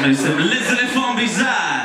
Mais c'est les éléphants bizarres.